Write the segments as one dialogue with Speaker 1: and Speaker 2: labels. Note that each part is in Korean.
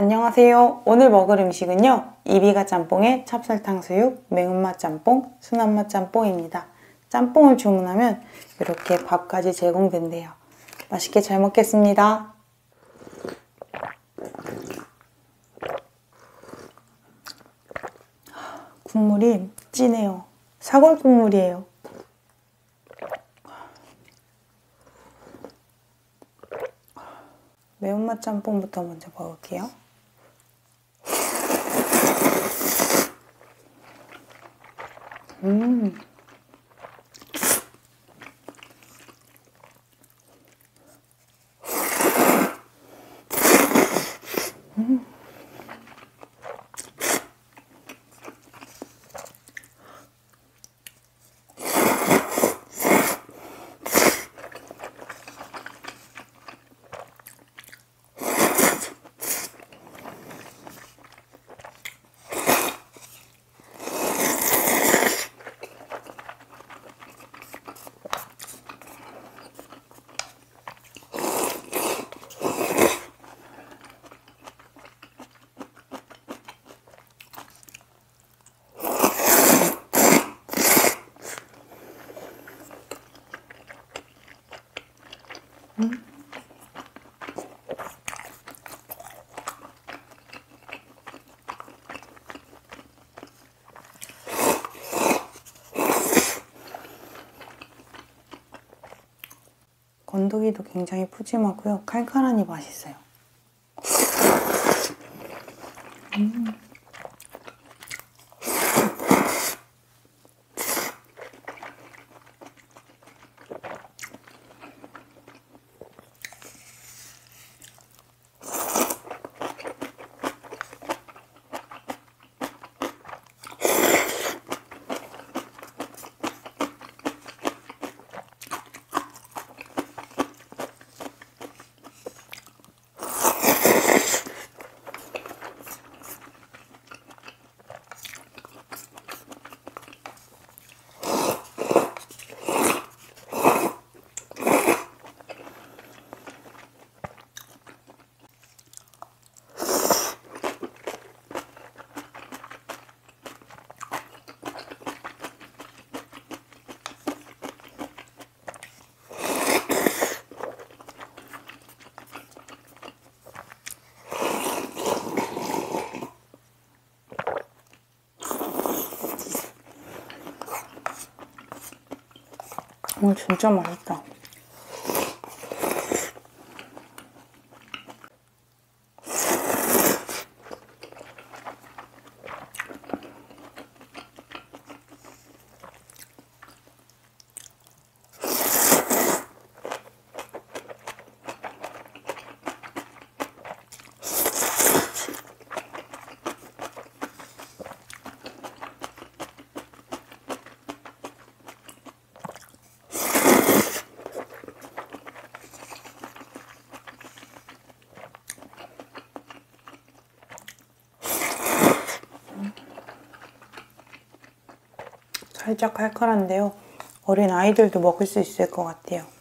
Speaker 1: 안녕하세요. 오늘 먹을 음식은요. 이비가 짬뽕에 찹쌀탕 수육, 매운맛 짬뽕, 순한맛 짬뽕입니다. 짬뽕을 주문하면 이렇게 밥까지 제공된대요. 맛있게 잘 먹겠습니다. 국물이 진해요. 사골 국물이에요. 매운맛 짬뽕부터 먼저 먹을게요. 음. 건더기도 굉장히 푸짐하고요. 칼칼하니 맛있어요. 음. 오, 진짜 맛있다. 살짝 칼칼한데요. 어린 아이들도 먹을 수 있을 것 같아요.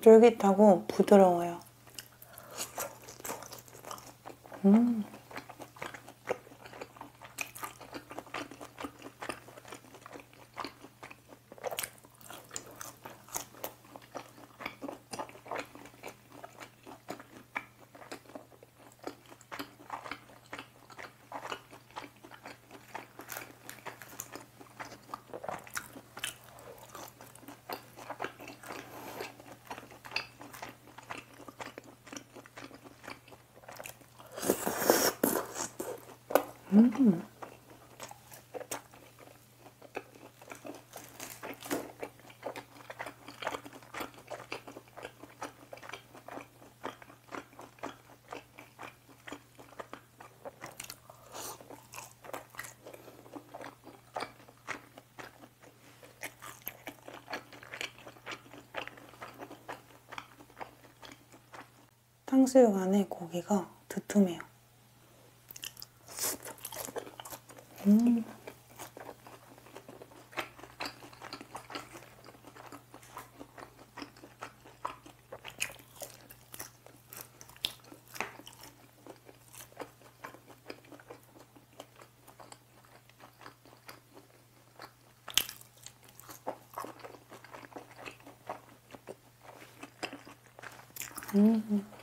Speaker 1: 쫄깃하고 부드러워요. 음. 탕수육 안에 고기가 두툼해요. 음. 음.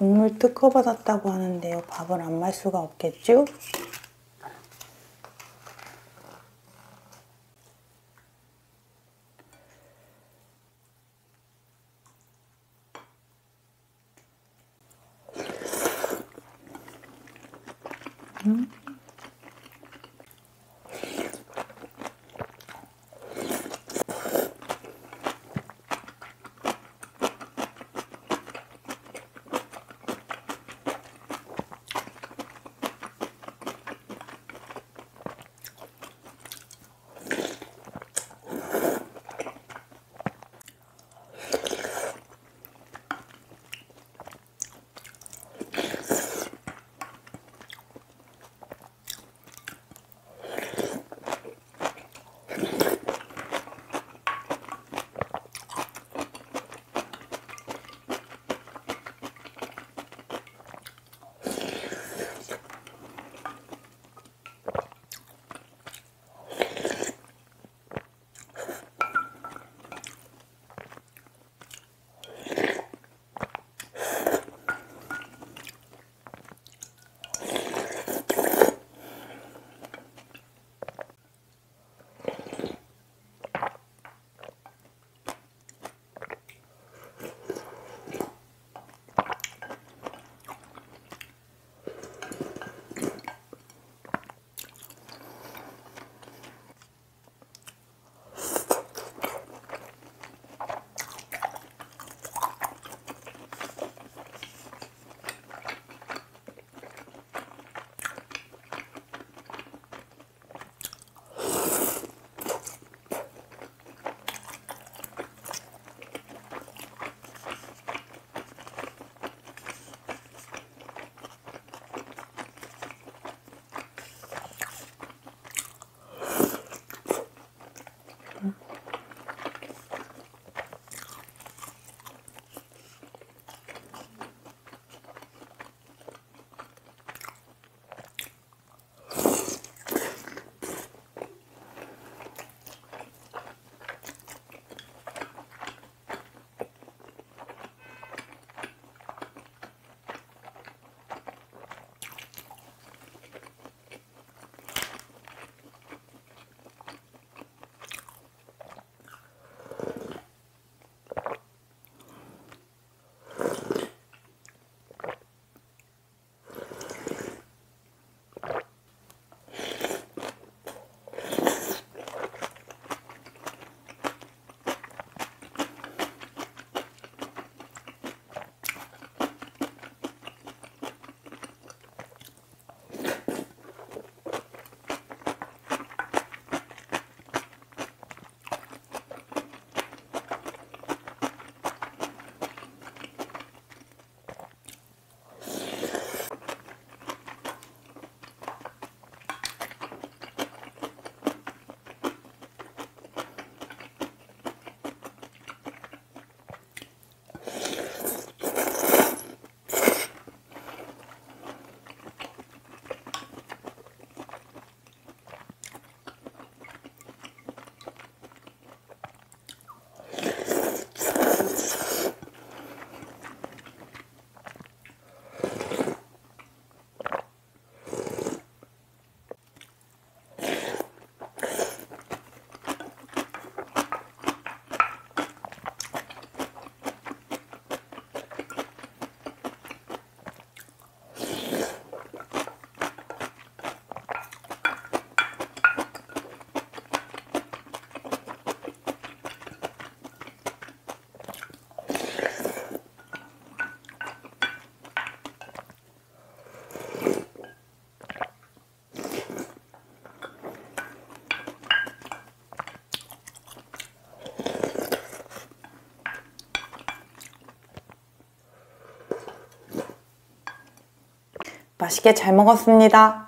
Speaker 1: 국물 특허 받았다고 하는데요. 밥을 안 말 수가 없겠죠? 맛있게 잘 먹었습니다.